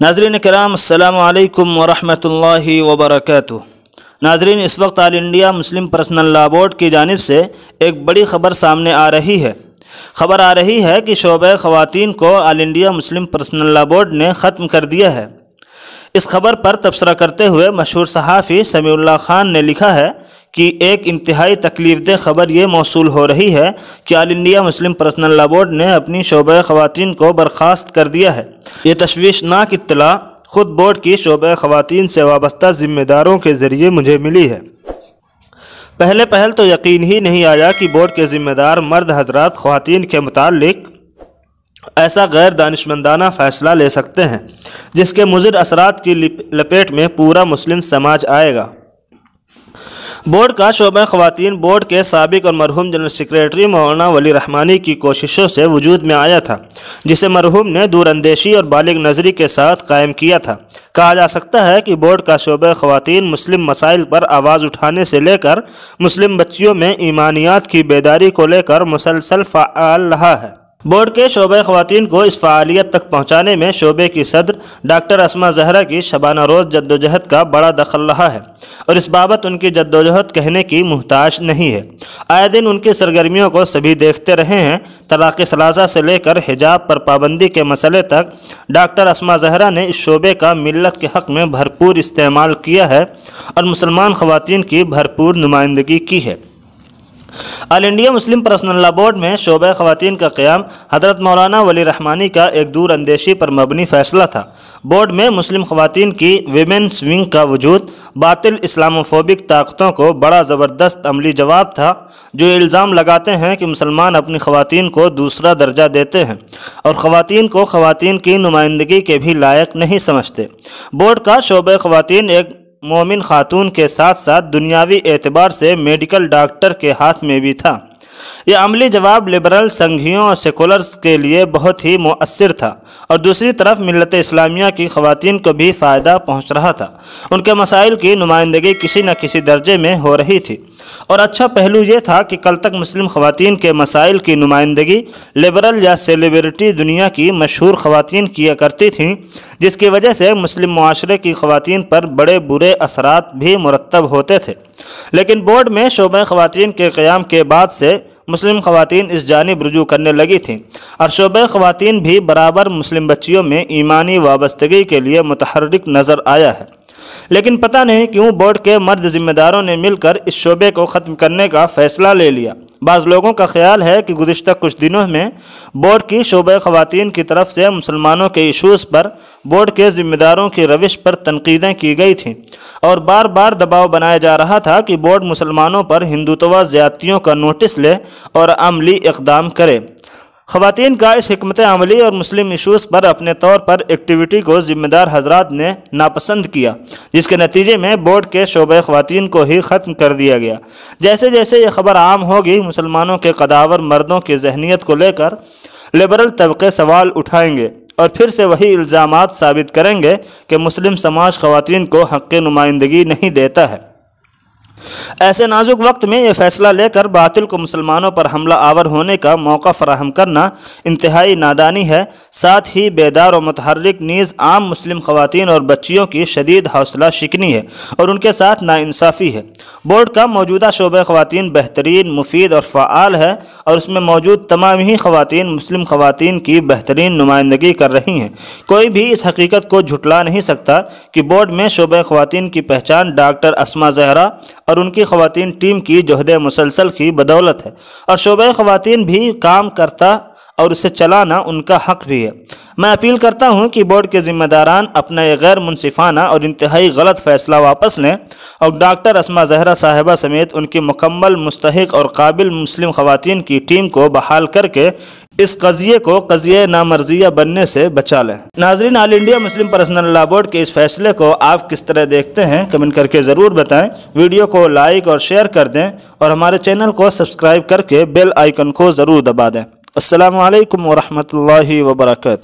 नाजरीन कराम अल्लाम वरहमतुल्लाहि वबरकatuh नाजरीन, इस वक्त all India Muslim personal law board की जानब से एक बड़ी ख़बर सामने आ रही है। ख़बर आ रही है कि शोबे ख़वातीन को All India Muslim Personal Law Board ने ख़त्म कर दिया है। इस खबर पर तबसरा करते हुए मशहूर सहाफ़ी समीउल्ला ख़ान ने लिखा है कि एक इंतहाई तकलीफ़ खबर ये मौसू हो रही है कि All India Muslim Personal Law Board ने अपनी शोबे ख़वातीन को बर्खास्त कर दिया है। ये तशवीशनाक इतला ख़ुद बोर्ड की शोबे ख़वातीन से वाबस्ता ज़िम्मेदारों के ज़रिए मुझे मिली है। पहले पहल तो यकीन ही नहीं आया कि बोर्ड के ज़िम्मेदार मर्द हजरात ख़वातीन के मुतालिक ऐसा गैर दानिशमंदाना फ़ैसला ले सकते हैं, जिसके मुजिर असरात की लपेट में पूरा मुस्लिम समाज आएगा। बोर्ड का शोबा ख़वान बोर्ड के सबक और मरहूम जनरल सेक्रेटरी मौलाना वली रहमानी की कोशिशों से वजूद में आया था, जिसे मरहूम ने दूरंदेशी और बालिग नज़री के साथ कायम किया था। कहा जा सकता है कि बोर्ड का शोबा ख़वान मुस्लिम मसाइल पर आवाज़ उठाने से लेकर मुस्लिम बच्चियों में ईमानियात की बेदारी को लेकर मुसलसल फ़ाल रहा है। बोर्ड के शोबे ख़वान को इस फ़ालियत तक पहुँचाने में शोबे की सदर डॉक्टर असमा जहरा की शबाना रोज़ जद्दोजहद का बड़ा दखल रहा है। और इस बाबत उनकी जद्दोजहद कहने की मुहताज नहीं है। आए दिन उनकी सरगर्मियों को सभी देखते रहे हैं। तलाक़ सलाजा से लेकर हिजाब पर पाबंदी के मसले तक डॉक्टर असमा जहरा ने इस शोबे का मिलत के हक़ में भरपूर इस्तेमाल किया है और मुसलमान ख़वान की भरपूर नुमाइंदगी की है। All India Muslim Personal Law Board में शोबे ख़वान का क़्याम हज़रत मौलाना वली रहमानी का एक दूर अंदेशी पर मबनी फ़ैसला था। बोर्ड में मुस्लिम ख़वान की वीमेंस विंग का वजूद बातिल इस्लामोफोबिक ताकतों को बड़ा ज़बरदस्त अमली जवाब था, जो इल्ज़ाम लगाते हैं कि मुसलमान अपनी खवतिन को दूसरा दर्जा देते हैं और ख़वान को ख़वान की नुमाइंदगी के भी लायक नहीं समझते। बोर्ड का शोब ख़वान एक मोमिन खातून के साथ साथ दुनियावी एतबार से मेडिकल डॉक्टर के हाथ में भी था। यह अमली जवाब लिबरल संघियों और सेकुलर्स के लिए बहुत ही मौसर था और दूसरी तरफ़ मिलत इस्लामिया की खवतिन को भी फ़ायदा पहुँच रहा था। उनके मसाइल की नुमाइंदगी किसी न किसी दर्जे में हो रही थी। और अच्छा पहलू ये था कि कल तक मुस्लिम खवतिन के मसाइल की नुमाइंदगी लिबरल या सेलिब्रिटी दुनिया की मशहूर खवतिन किया करती थीं, जिसकी वजह से मुस्लिम माशरे की खवतिन पर बड़े बुरे असरात भी मुरतब होते थे। लेकिन बोर्ड में शोबे खवतिन के क़्याम के बाद से मुस्लिम खवतिन इस जानब रजू करने लगी थीं और शोबे खवतिन भी बराबर मुस्लिम बच्चियों में ईमानी वाबस्तगी के लिए मुतहरक नज़र आया है। लेकिन पता नहीं क्यों बोर्ड के मर्द जिम्मेदारों ने मिलकर इस शोबे को ख़त्म करने का फ़ैसला ले लिया। बाज़ लोगों का ख्याल है कि गुज्त कुछ दिनों में बोर्ड की शोबे ख़वान की तरफ़ से मुसलमानों के इशूज़ पर बोर्ड के ज़िम्मेदारों की रविश पर तनकीदें की गई थीं और बार बार दबाव बनाया जा रहा था कि बोर्ड मुसलमानों पर हिंदुत्व ज़्यादतियों का नोटिस ले और अमली इकदाम करे। ख़वान का इस हमत अमली और मुस्लिम इशूज़ पर अपने तौर पर एक्टिविटी को ज़िम्मेदार हजरात ने नापसंद किया, जिसके नतीजे में बोर्ड के शोबे ख़वान को ही ख़त्म कर दिया गया। जैसे जैसे ये खबर आम होगी, मुसलमानों के कदावर मर्दों की जहनीत को लेकर लिबरल तबके सवाल उठाएँगे और फिर से वही इल्ज़ाम साबित करेंगे कि मुस्लिम समाज ख़वान को हक़ नुमाइंदगी नहीं देता है। ऐसे नाजुक वक्त में यह फैसला लेकर बातिल को मुसलमानों पर हमला आवर होने का मौका फराहम करना इंतहाई नादानी है। साथ ही बेदार और मतहरक नीज़ आम मुस्लिम खवतिन और बच्चियों की शदीद हौसला शिकनी है और उनके साथ नाइंसाफ़ी है। बोर्ड का मौजूदा शोबे ख़वान बेहतरीन, मुफीद और फ़ाल है और उसमें मौजूद तमाम ही ख़वान मुस्लिम ख़वान की बेहतरीन नुमाइंदगी कर रही हैं। कोई भी इस हकीकत को झुटला नहीं सकता कि बोर्ड में शोबे ख़वान की पहचान डॉक्टर असमा जहरा और उनकी खातन टीम की जहद मुसलसल की बदौलत है। और शोबे खुवान भी काम करता और उसे चलाना उनका हक भी है। मैं अपील करता हूँ कि बोर्ड के ज़िम्मेदारान अपना यह गैर मुनसिफाना और इंतहाई गलत फ़ैसला वापस लें और डॉक्टर असमा जहरा साहिबा समेत उनकी मुकम्मल मुस्तक और काबिल मुस्लिम खवतिन की टीम को बहाल करके इस कज़िए को कज़िए नामर्जिया बनने से बचा लें। नाजरीन, All India Muslim Personal Law Board के इस फैसले को आप किस तरह देखते हैं, कमेंट करके ज़रूर बताएँ। वीडियो को लाइक और शेयर कर दें और हमारे चैनल को सब्सक्राइब करके बेल आइकन को ज़रूर दबा दें। असलकम वरहमल वर्का